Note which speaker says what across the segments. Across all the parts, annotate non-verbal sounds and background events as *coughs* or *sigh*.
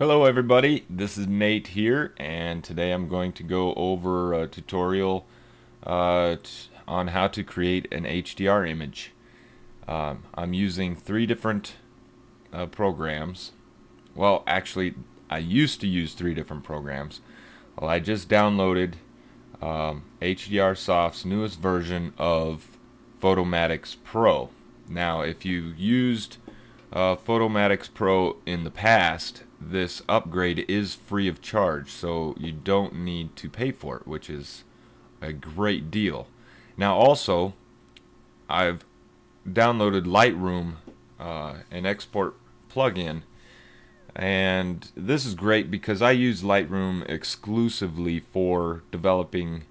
Speaker 1: Hello everybody, this is Nate here and today I'm going to go over a tutorial uh, on how to create an HDR image. Um, I'm using three different uh, programs. Well actually I used to use three different programs. Well I just downloaded um, HDR Soft's newest version of Photomatix Pro. Now if you used uh, Photomatix Pro in the past this upgrade is free of charge, so you don't need to pay for it, which is a great deal. Now also, I've downloaded Lightroom, uh, an export plugin, and this is great because I use Lightroom exclusively for developing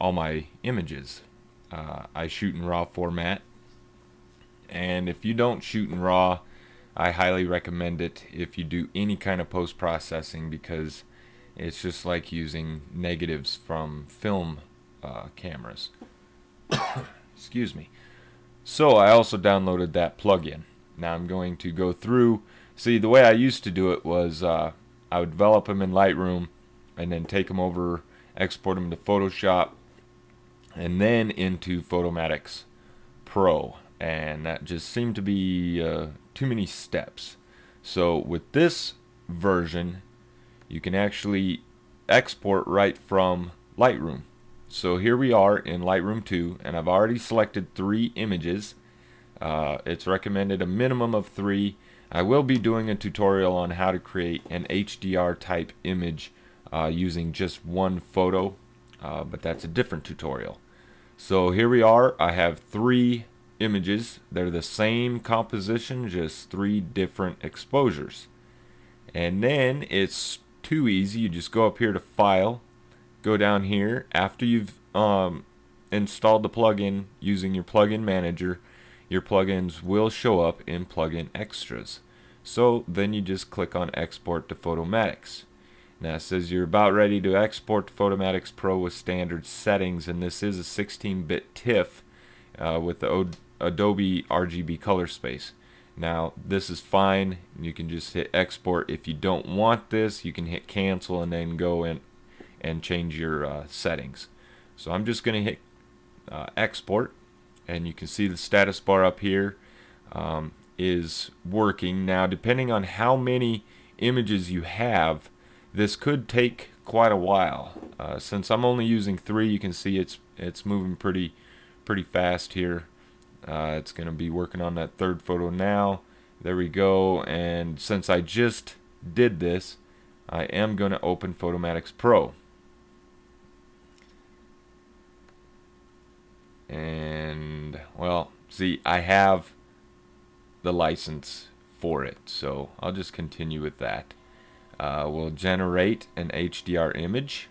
Speaker 1: all my images. Uh, I shoot in RAW format, and if you don't shoot in RAW, I highly recommend it if you do any kind of post processing because it's just like using negatives from film uh, cameras. *coughs* Excuse me. So I also downloaded that plugin. Now I'm going to go through. See, the way I used to do it was uh, I would develop them in Lightroom and then take them over, export them to Photoshop, and then into Photomatix Pro. And that just seemed to be uh, too many steps. So with this version, you can actually export right from Lightroom. So here we are in Lightroom 2, and I've already selected three images. Uh, it's recommended a minimum of three. I will be doing a tutorial on how to create an HDR type image uh, using just one photo, uh, but that's a different tutorial. So here we are. I have three images. They're the same composition, just three different exposures. And then it's too easy. You just go up here to File, go down here. After you've um, installed the plugin using your plugin manager, your plugins will show up in plugin extras. So then you just click on Export to Photomatix. Now it says you're about ready to export to Photomatix Pro with standard settings, and this is a 16-bit TIFF uh, with the Adobe RGB color space. Now this is fine. You can just hit export. If you don't want this, you can hit cancel and then go in and change your uh, settings. So I'm just going to hit uh, export and you can see the status bar up here um, is working. Now depending on how many images you have, this could take quite a while. Uh, since I'm only using three, you can see it's it's moving pretty pretty fast here. Uh, it's going to be working on that third photo now. There we go. And since I just did this, I am going to open Photomatix Pro. And, well, see, I have the license for it. So I'll just continue with that. Uh, we'll generate an HDR image.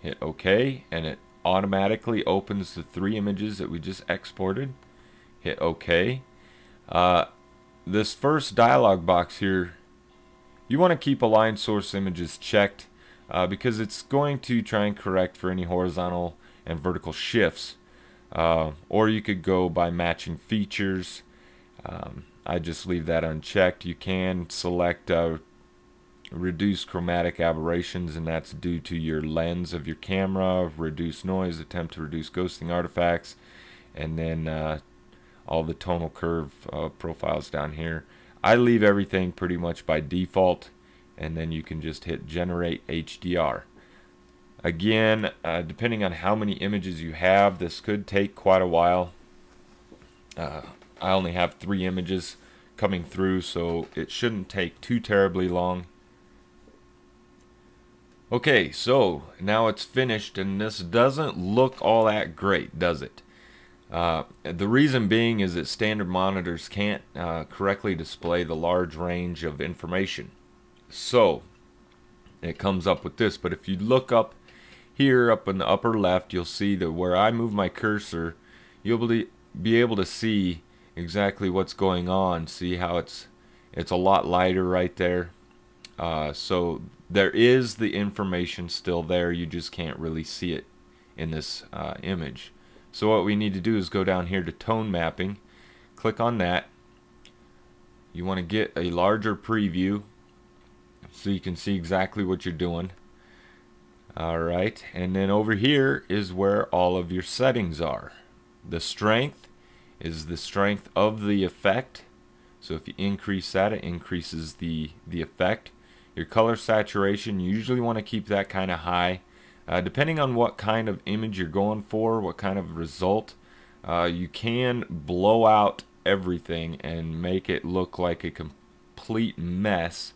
Speaker 1: Hit OK. And it automatically opens the three images that we just exported hit OK. Uh, this first dialog box here, you want to keep align source images checked uh, because it's going to try and correct for any horizontal and vertical shifts. Uh, or you could go by matching features. Um, I just leave that unchecked. You can select uh, reduce chromatic aberrations and that's due to your lens of your camera, reduce noise, attempt to reduce ghosting artifacts, and then uh, all the tonal curve uh, profiles down here. I leave everything pretty much by default and then you can just hit generate HDR. Again, uh, depending on how many images you have, this could take quite a while. Uh, I only have three images coming through, so it shouldn't take too terribly long. Okay, so now it's finished, and this doesn't look all that great, does it? Uh, the reason being is that standard monitors can't uh, correctly display the large range of information. So it comes up with this. But if you look up here up in the upper left, you'll see that where I move my cursor, you'll be able to see exactly what's going on. See how it's it's a lot lighter right there. Uh, so there is the information still there. You just can't really see it in this uh, image. So what we need to do is go down here to tone mapping, click on that. You want to get a larger preview. so you can see exactly what you're doing. Alright, and then over here is where all of your settings are. The strength is the strength of the effect. So if you increase that, it increases the, the effect. Your color saturation, you usually want to keep that kind of high. Uh, depending on what kind of image you're going for, what kind of result, uh, you can blow out everything and make it look like a complete mess.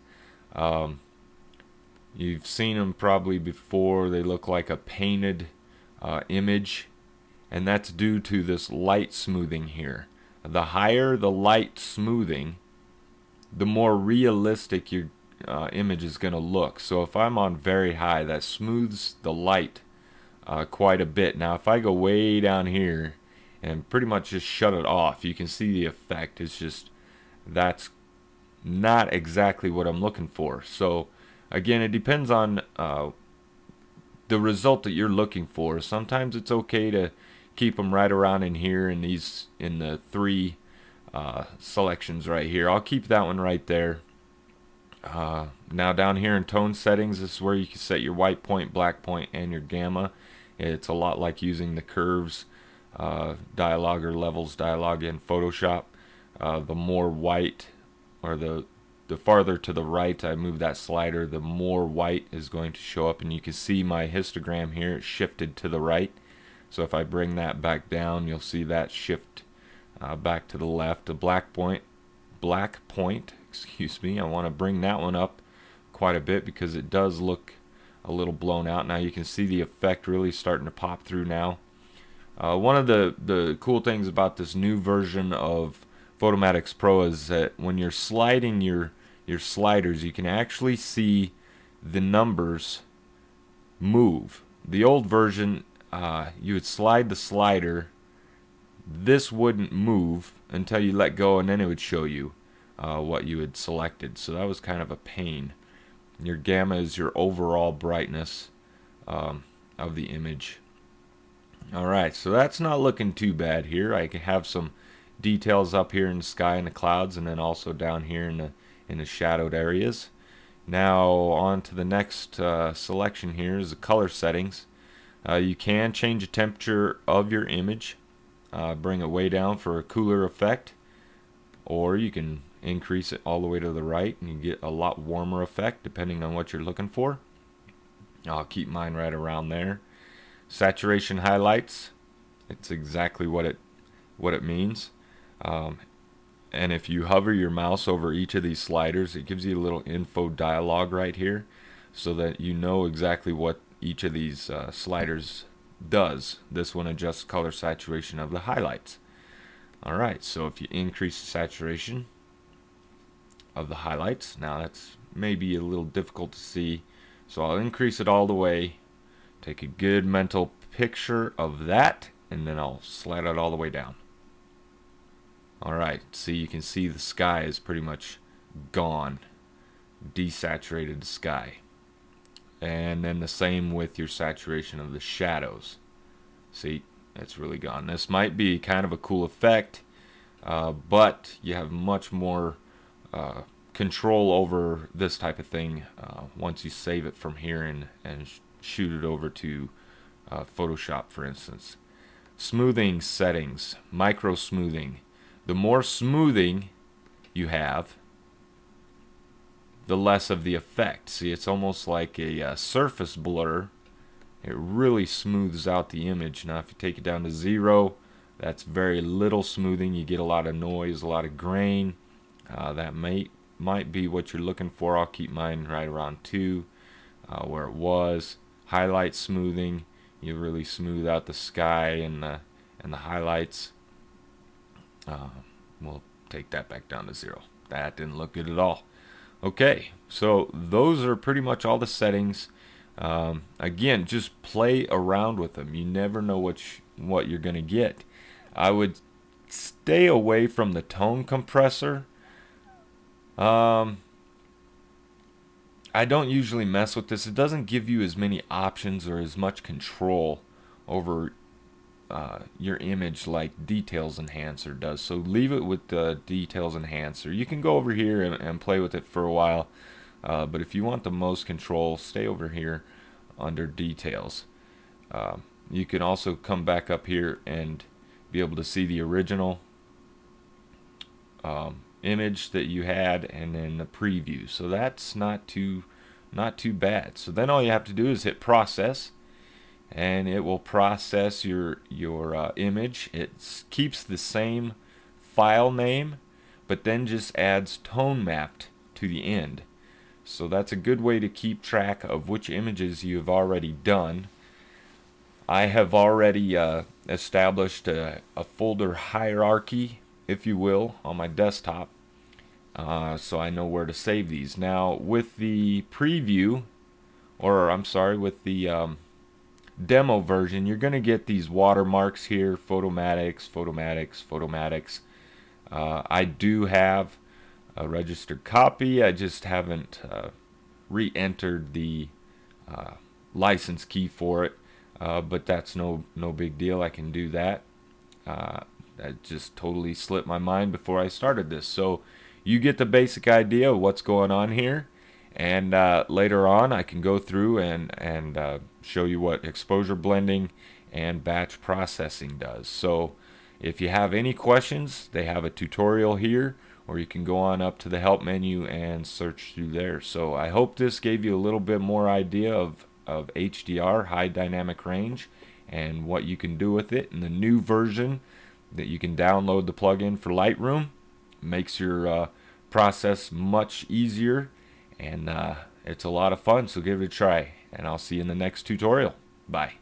Speaker 1: Um, you've seen them probably before. They look like a painted uh, image, and that's due to this light smoothing here. The higher the light smoothing, the more realistic your uh, image is going to look. So if I'm on very high, that smooths the light uh, quite a bit. Now if I go way down here and pretty much just shut it off, you can see the effect. It's just, that's not exactly what I'm looking for. So again, it depends on uh, the result that you're looking for. Sometimes it's okay to keep them right around in here in these in the three uh, selections right here. I'll keep that one right there. Uh, now down here in tone settings, this is where you can set your white point, black point, and your gamma. It's a lot like using the curves uh, dialog or levels dialog in Photoshop. Uh, the more white or the the farther to the right I move that slider, the more white is going to show up. And you can see my histogram here, it's shifted to the right. So if I bring that back down, you'll see that shift uh, back to the left. The black point, black point, excuse me, I want to bring that one up quite a bit because it does look a little blown out. Now you can see the effect really starting to pop through now. Uh, one of the, the cool things about this new version of Photomatix Pro is that when you're sliding your your sliders, you can actually see the numbers move. The old version, uh, you would slide the slider. This wouldn't move until you let go, and then it would show you uh, what you had selected. So that was kind of a pain. Your gamma is your overall brightness um, of the image. Alright, so that's not looking too bad here. I can have some details up here in the sky and the clouds and then also down here in the in the shadowed areas. Now on to the next uh, selection here is the color settings. Uh, you can change the temperature of your image, uh, bring it way down for a cooler effect, or you can increase it all the way to the right and you get a lot warmer effect depending on what you're looking for. I'll keep mine right around there. Saturation highlights, it's exactly what it what it means. Um, and if you hover your mouse over each of these sliders, it gives you a little info dialog right here so that you know exactly what each of these uh, sliders does. This one adjusts color saturation of the highlights. Alright, so if you increase the saturation of the highlights, now that's maybe a little difficult to see, so I'll increase it all the way, take a good mental picture of that, and then I'll slide it all the way down. Alright, so you can see the sky is pretty much gone. Desaturated sky. And then the same with your saturation of the shadows. See, it's really gone. This might be kind of a cool effect, uh, but you have much more uh, control over this type of thing uh, once you save it from here and, and sh shoot it over to uh, Photoshop, for instance. Smoothing settings, micro smoothing the more smoothing you have, the less of the effect. See, it's almost like a uh, surface blur. It really smooths out the image. Now, if you take it down to zero, that's very little smoothing. You get a lot of noise, a lot of grain. Uh, that may might be what you're looking for. I'll keep mine right around two, uh, where it was. Highlight smoothing. You really smooth out the sky and the and the highlights. Uh, we'll take that back down to zero. That didn't look good at all. Okay, so those are pretty much all the settings. Um, again, just play around with them. You never know what, what you're going to get. I would stay away from the tone compressor. Um, I don't usually mess with this. It doesn't give you as many options or as much control over uh, your image like Details Enhancer does. So leave it with the Details Enhancer. You can go over here and, and play with it for a while. Uh, but if you want the most control, stay over here under details. Um, you can also come back up here and be able to see the original um, image that you had and then the preview. So that's not too not too bad. So then all you have to do is hit process and it will process your your uh, image. It keeps the same file name but then just adds tone mapped to the end. So that's a good way to keep track of which images you have already done. I have already uh, established a, a, folder hierarchy, if you will, on my desktop. Uh, so I know where to save these. Now with the preview, or I'm sorry, with the um, demo version, you're going to get these watermarks here, Photomatix, Photomatix, Photomatix. Uh, I do have a registered copy. I just haven't uh, re-entered the uh, license key for it, uh, but that's no no big deal. I can do that. That just totally slipped my mind before I started this. So you get the basic idea of what's going on here, and uh, later on I can go through and and uh, show you what exposure blending and batch processing does. So if you have any questions, they have a tutorial here or you can go on up to the help menu and search through there. So I hope this gave you a little bit more idea of, of HDR, high dynamic range, and what you can do with it. And the new version that you can download the plugin for Lightroom makes your uh, process much easier and uh, it's a lot of fun so give it a try and I'll see you in the next tutorial. Bye.